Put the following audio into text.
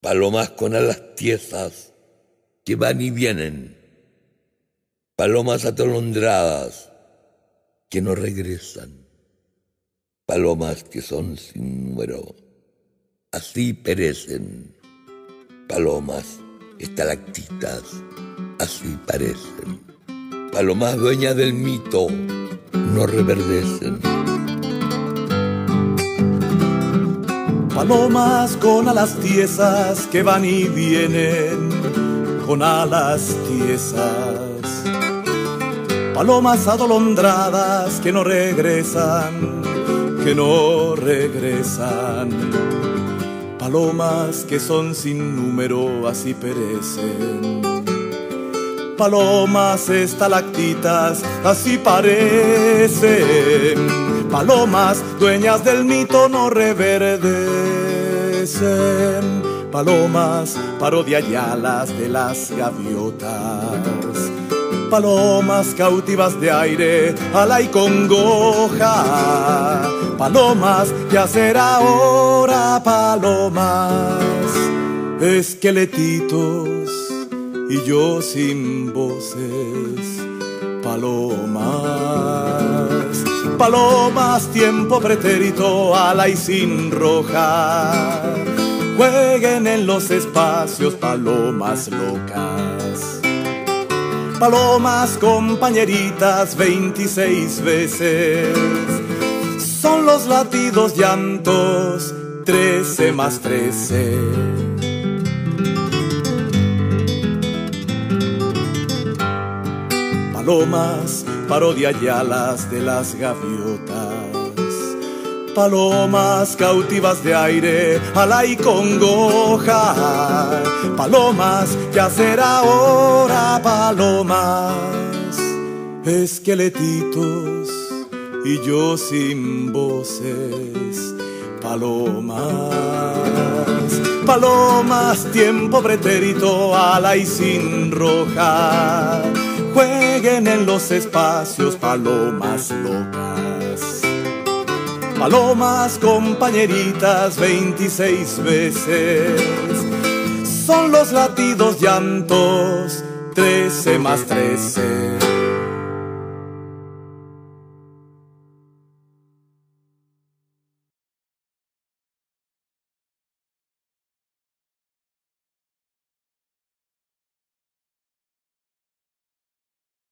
palomas con alas tiesas que van y vienen, palomas atolondradas que no regresan, palomas que son sin número, así perecen, palomas estalactitas, así parecen, palomas dueñas del mito, no reverdecen. Palomas con alas tiesas que van y vienen, con alas tiesas. Palomas adolondradas que no regresan, que no regresan. Palomas que son sin número, así perecen. Palomas estalactitas, así parecen Palomas, dueñas del mito, no reverdecen. Palomas, parodia y alas de las gaviotas. Palomas cautivas de aire, ala y congoja. Palomas, ya será hora, palomas. Esqueletitos y yo sin voces. Palomas palomas, tiempo pretérito, ala y sin roja. Jueguen en los espacios palomas locas. Palomas compañeritas 26 veces. Son los latidos llantos 13 más 13. Palomas parodia y alas de las gaviotas. Palomas cautivas de aire, ala y congoja. Palomas, ya será hora, palomas. Esqueletitos y yo sin voces. Palomas, palomas, tiempo pretérito, ala y sin roja jueguen en los espacios palomas locas. Palomas compañeritas 26 veces. Son los latidos llantos 13 más 13.